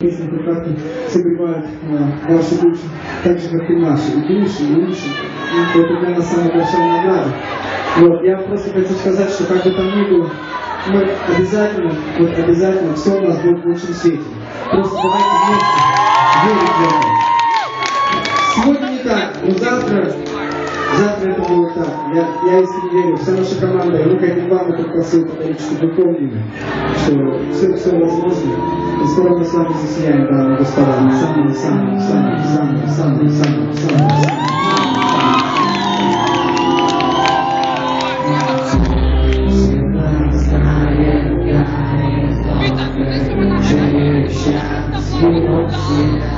Песни прекрасно согревают э, ваши души, так же, как и наши, и души, и уши. И это для нас самая большая награда. Вот, я просто хочу сказать, что как бы там ни было, мы обязательно, вот обязательно все у нас будет в лучшем свете. Просто давайте вместе верить в это. Сегодня не так, но завтра, завтра это будет так. Я, я искренне верю, вся наша команда, и мы хотим вам эту посылку подарить, чтобы вы помнили, что все, все возможно. Esperando a se sienta, restaurando sangre, sangre, sangre, sangre, sangre, sangre, sangre. Yeah.